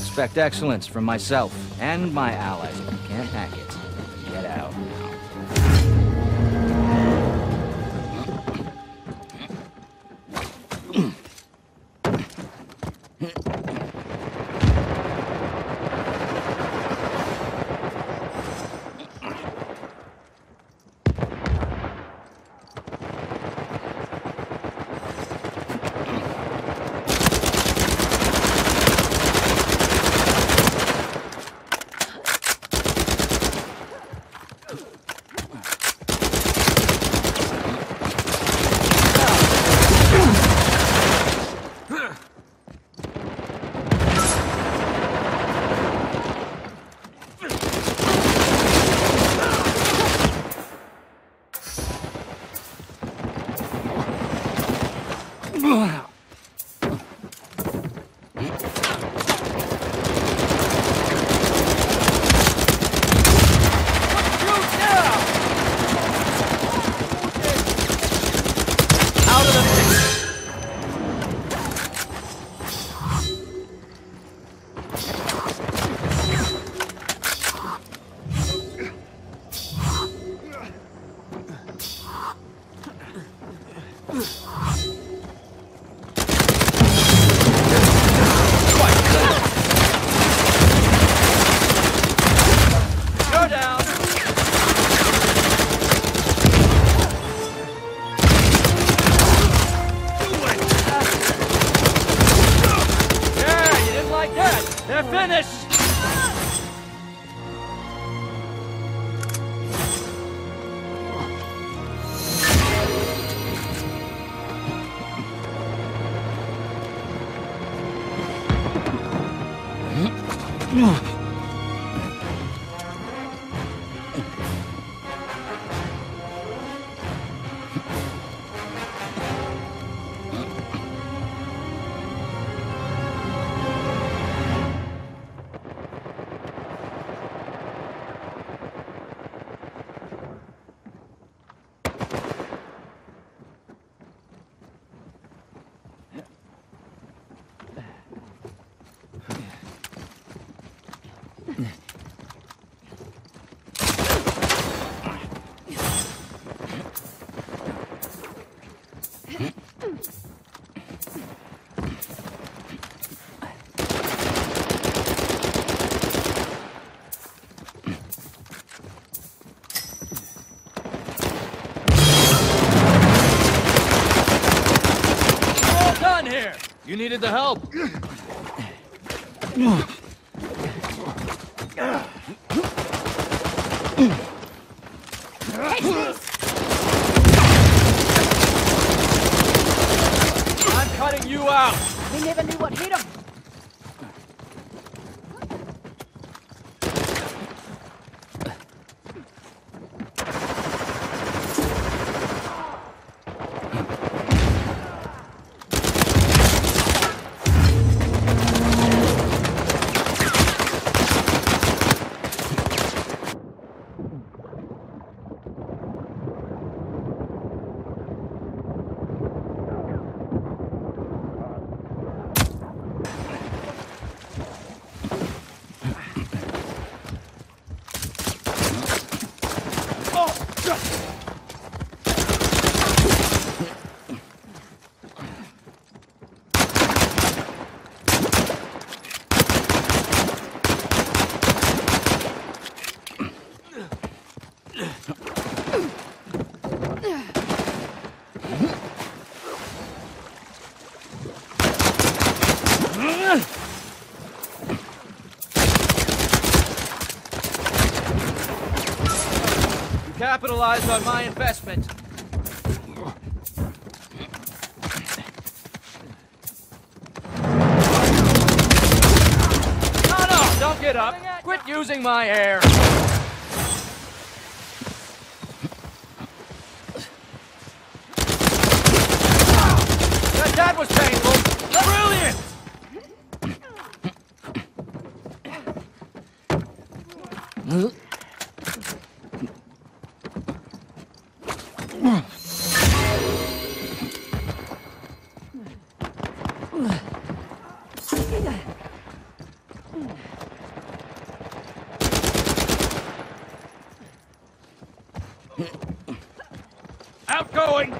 Expect excellence from myself and my allies. If you can't hack it, get out now. That! You needed the help. you out! We never knew what hit him. You capitalized on my investment. No, no, don't get up. Quit using my air. That, that was painful. Brilliant! Outgoing!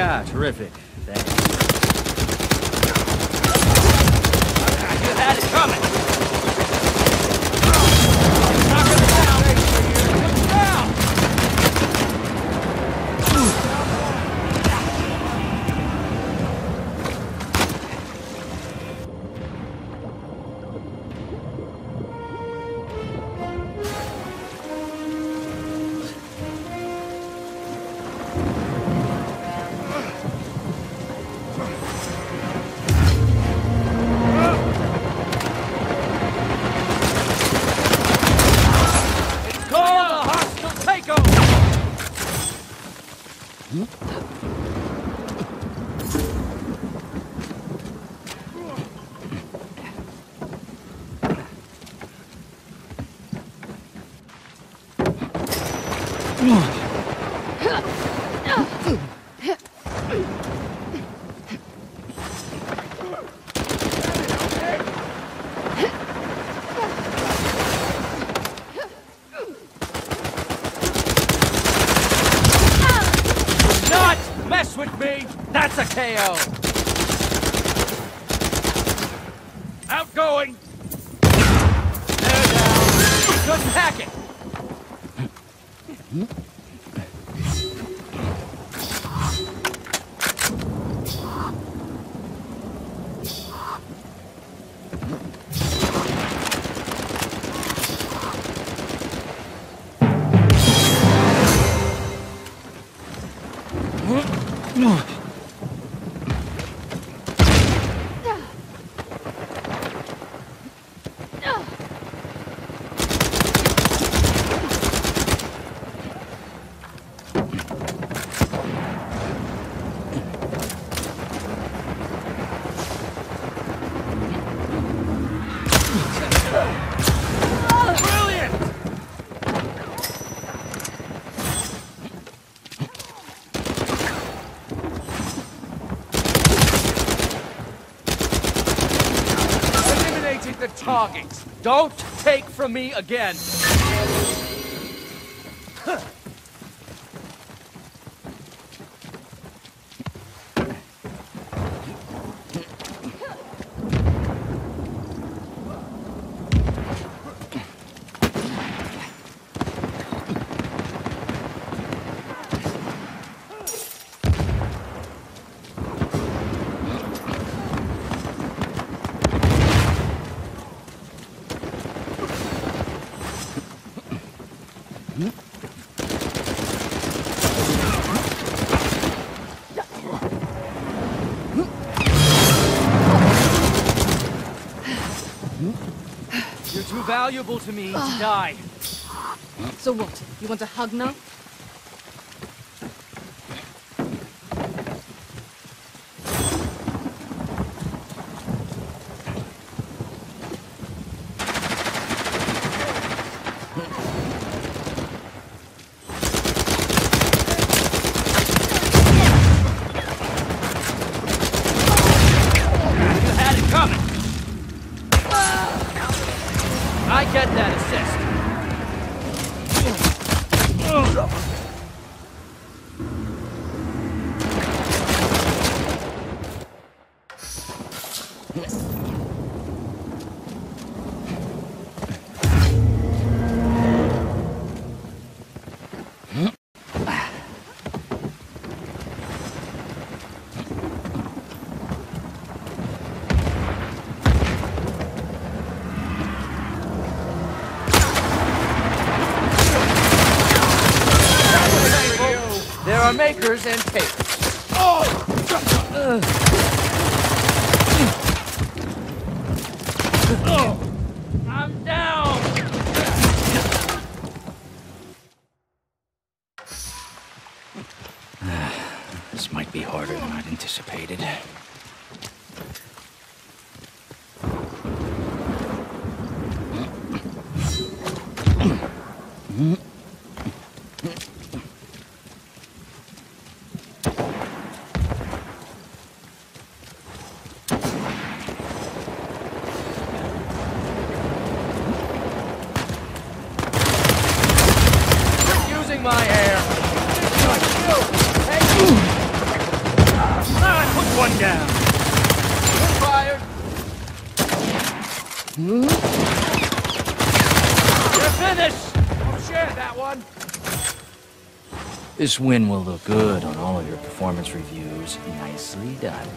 Yeah, terrific. Outgoing! They're down! Good packet! Ugh. Don't take from me again. You're too valuable to me to ah. die. So what? You want a hug now? You had it coming. I get that assist. Makers and takers. I'm down! this might be harder than I'd anticipated. Quit using my hair! Hey, you! Ah, put one down! You're fired! You're finished! I'll share that one! This win will look good on all of your performance reviews. Nicely done.